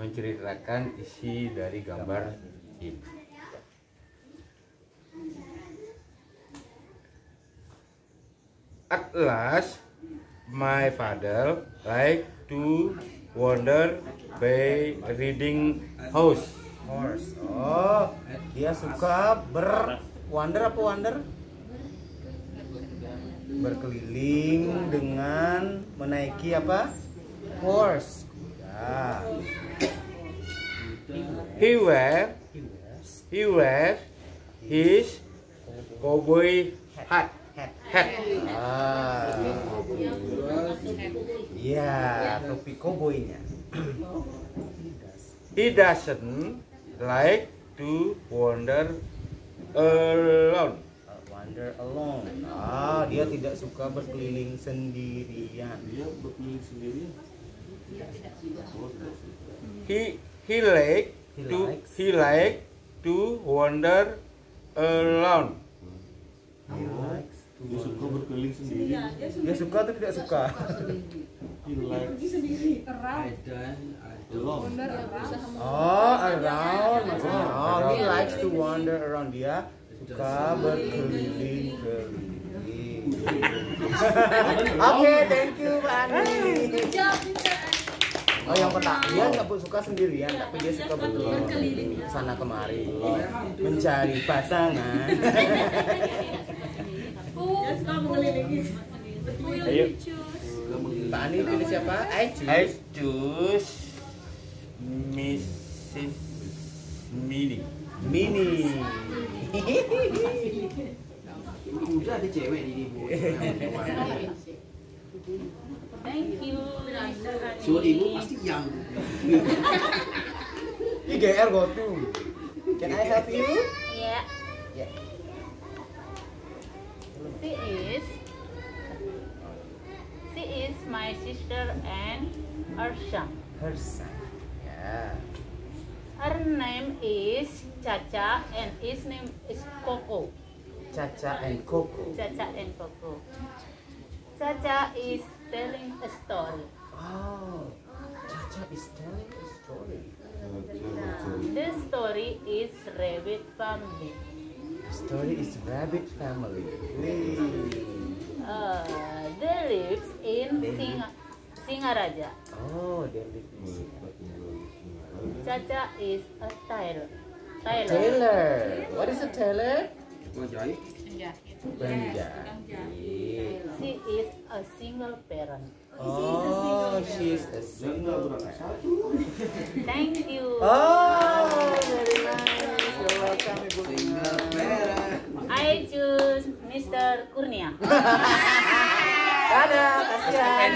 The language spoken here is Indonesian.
menceritakan isi dari gambar ini. At last, my father like to wander by reading house. Horse. Oh, dia suka ber wander apa wander? Berkeliling dengan menaiki apa? Horse. Ya. He wear he wears his cowboy hat. Hat. Hat. Ah. Iya, topi koboynya. He doesn't like to wander alone. Wander alone. Ah, dia tidak suka berkeliling sendirian. Dia berkeliling sendiri. He he like He to likes. he like to wander alone. He likes to Dia suka wander. berkeliling sendiri. Dia suka atau tidak suka? He likes alone. Oh, around maksudnya. Oh, he likes to wander around. Dia suka berkeliling-keliling. Oke, thank you. Oh, yang pertama dia nggak suka sendirian, tapi dia suka berkeliling sana kemari, mencari pasangan. Ayo. Pak Andi pilih siapa? I choose. I choose Mrs. Mini. Mini. Udah ada cewek di ibu. Thank you. Suruh ibu pasti yang. IGR go to. Can I help you? Yeah. Yeah. She is. She is my sister and her son. Her son. Yeah. Her name is Chacha and his name is Coco. Chacha and Coco. Chacha and Coco. Caca is telling a story. Oh, Caca is telling a story. The story is Rabbit Family. The story is Rabbit Family. Uh, they lives in Singa, Singaraja. Oh, they live in Caca is a tailor. Tailor. Taylor. What is a tailor? Gua jahit. Penjahit. She is a single parent. Oh, she's a single. berangkat satu. Thank you. Oh, very nice. You're welcome, Ibu Lina. I choose Mr. Kurnia. Dadah, kasihan.